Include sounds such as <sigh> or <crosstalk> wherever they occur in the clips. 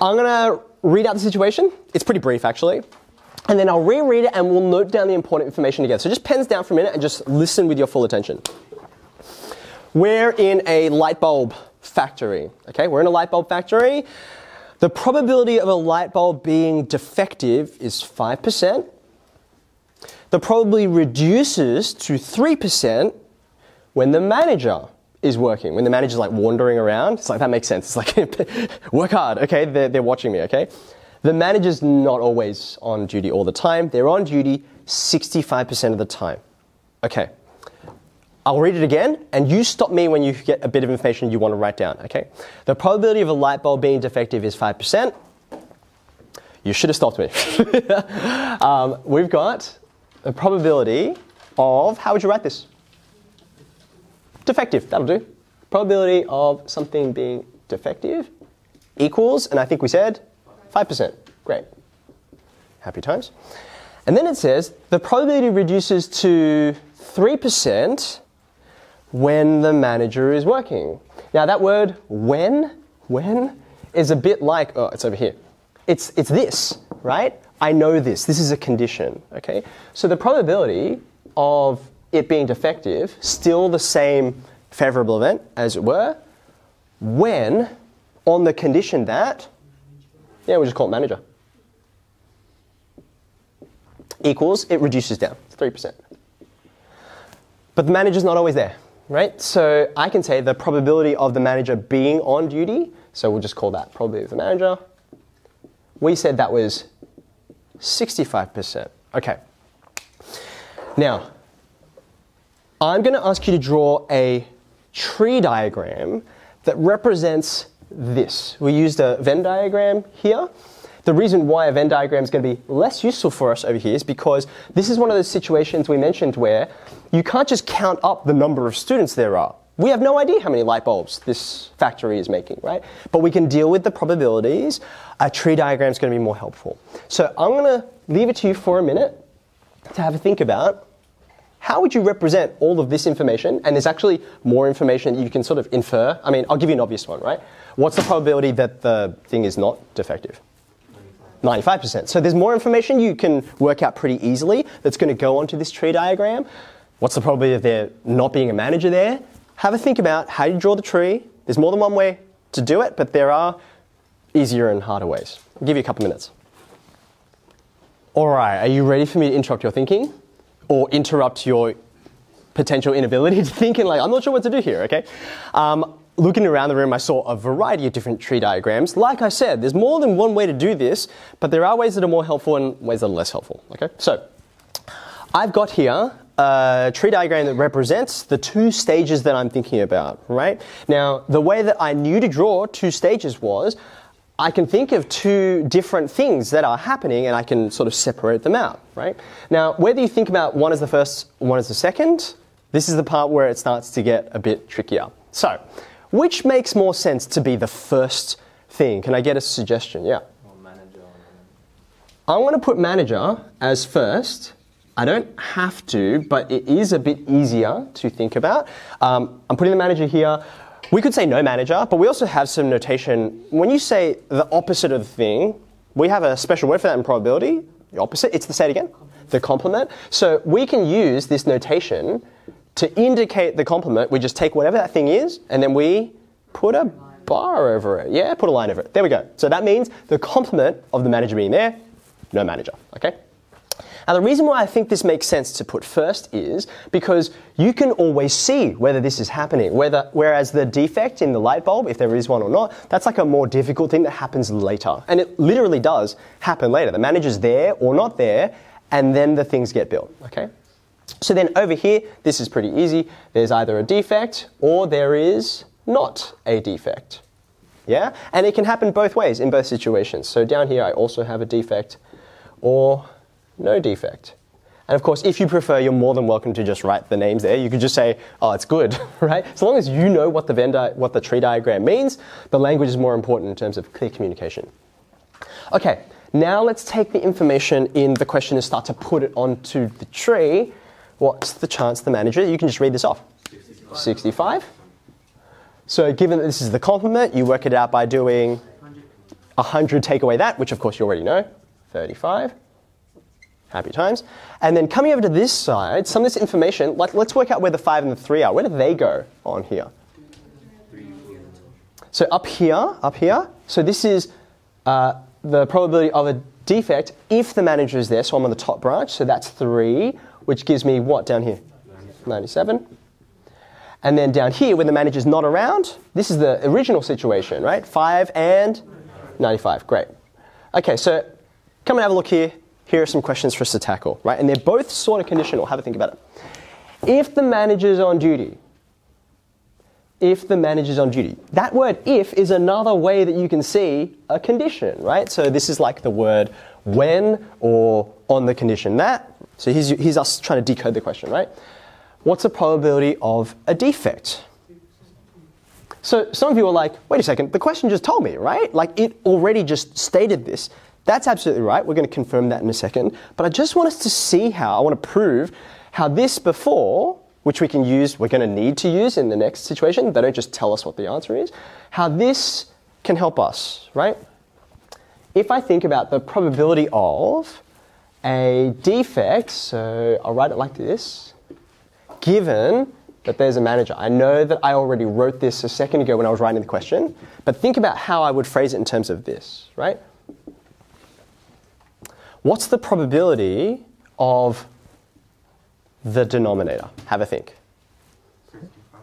I'm going to read out the situation. It's pretty brief, actually. And then I'll reread it and we'll note down the important information together. So just pens down for a minute and just listen with your full attention. We're in a light bulb factory. Okay, we're in a light bulb factory. The probability of a light bulb being defective is 5%. The probability reduces to 3% when the manager is working. When the manager's like wandering around, it's like that makes sense. It's like <laughs> work hard, okay? They're, they're watching me, okay? The manager's not always on duty all the time. They're on duty 65% of the time. Okay. I'll read it again, and you stop me when you get a bit of information you want to write down, okay? The probability of a light bulb being defective is 5%. You should have stopped me. <laughs> um, we've got the probability of, how would you write this? Defective, that'll do. Probability of something being defective equals, and I think we said 5%. Great. Happy times. And then it says the probability reduces to 3% when the manager is working. Now, that word when, when, is a bit like, oh, it's over here. It's, it's this, right? I know this. This is a condition, okay? So the probability of it being defective, still the same favorable event as it were, when on the condition that, yeah, we'll just call it manager, equals, it reduces down, 3%. But the manager's not always there right? So I can say the probability of the manager being on duty, so we'll just call that probability of the manager. We said that was 65%. Okay. Now, I'm going to ask you to draw a tree diagram that represents this. We used a Venn diagram here. The reason why a Venn diagram is going to be less useful for us over here is because this is one of those situations we mentioned where you can't just count up the number of students there are. We have no idea how many light bulbs this factory is making, right? But we can deal with the probabilities. A tree diagram is going to be more helpful. So I'm going to leave it to you for a minute to have a think about how would you represent all of this information? And there's actually more information you can sort of infer. I mean, I'll give you an obvious one, right? What's the probability that the thing is not defective? 95%. So there's more information you can work out pretty easily that's going to go onto this tree diagram. What's the probability of there not being a manager there? Have a think about how you draw the tree. There's more than one way to do it, but there are easier and harder ways. I'll give you a couple minutes. All right, are you ready for me to interrupt your thinking? Or interrupt your potential inability <laughs> to think and like, I'm not sure what to do here, okay? Um, looking around the room, I saw a variety of different tree diagrams. Like I said, there's more than one way to do this, but there are ways that are more helpful and ways that are less helpful. Okay, so I've got here a tree diagram that represents the two stages that I'm thinking about, right? Now, the way that I knew to draw two stages was I can think of two different things that are happening and I can sort of separate them out, right? Now, whether you think about one as the first, one as the second, this is the part where it starts to get a bit trickier. So, which makes more sense to be the first thing? Can I get a suggestion? Yeah. I'm going to put manager as first. I don't have to, but it is a bit easier to think about. Um, I'm putting the manager here. We could say no manager, but we also have some notation. When you say the opposite of thing, we have a special word for that in probability. The opposite, it's the it again, the complement. So we can use this notation to indicate the complement, we just take whatever that thing is and then we put a bar over it. Yeah, put a line over it. There we go. So that means the complement of the manager being there, no manager. Okay? Now, the reason why I think this makes sense to put first is because you can always see whether this is happening. Whether, whereas the defect in the light bulb, if there is one or not, that's like a more difficult thing that happens later. And it literally does happen later. The manager's there or not there, and then the things get built. Okay? So then over here, this is pretty easy. There's either a defect or there is not a defect. Yeah? And it can happen both ways in both situations. So down here, I also have a defect or no defect. And of course, if you prefer, you're more than welcome to just write the names there. You could just say, oh, it's good, <laughs> right? As long as you know what the, Venn what the tree diagram means, the language is more important in terms of clear communication. Okay, now let's take the information in the question and start to put it onto the tree what's the chance the manager, you can just read this off. 65. 65. So given that this is the complement, you work it out by doing 100 take away that, which of course you already know, 35. Happy times. And then coming over to this side, some of this information, like let's work out where the 5 and the 3 are. Where do they go on here? So up here, up here, so this is uh, the probability of a defect if the manager is there. So I'm on the top branch, so that's 3, which gives me what down here? 97. And then down here, when the manager's not around, this is the original situation, right? 5 and 95. Great. Okay, so come and have a look here here are some questions for us to tackle, right? And they're both sort of conditional. Have a think about it. If the manager's on duty, if the manager's on duty, that word if is another way that you can see a condition, right? So this is like the word when or on the condition that. So here's, here's us trying to decode the question, right? What's the probability of a defect? So some of you are like, wait a second, the question just told me, right? Like it already just stated this. That's absolutely right. We're going to confirm that in a second. But I just want us to see how, I want to prove how this before, which we can use, we're going to need to use in the next situation, they don't just tell us what the answer is, how this can help us, right? If I think about the probability of a defect, so I'll write it like this, given that there's a manager. I know that I already wrote this a second ago when I was writing the question, but think about how I would phrase it in terms of this, right? What's the probability of the denominator? Have a think. 65.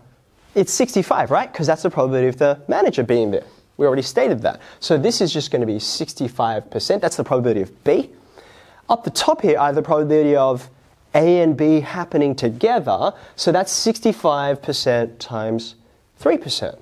It's 65, right? Because that's the probability of the manager being there. We already stated that. So this is just going to be 65%. That's the probability of B. Up the top here, I have the probability of A and B happening together. So that's 65% times 3%.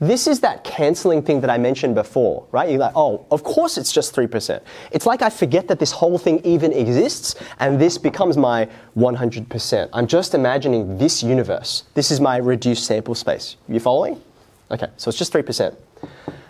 This is that canceling thing that I mentioned before, right? You're like, oh, of course it's just 3%. It's like I forget that this whole thing even exists and this becomes my 100%. I'm just imagining this universe. This is my reduced sample space. You following? Okay, so it's just 3%.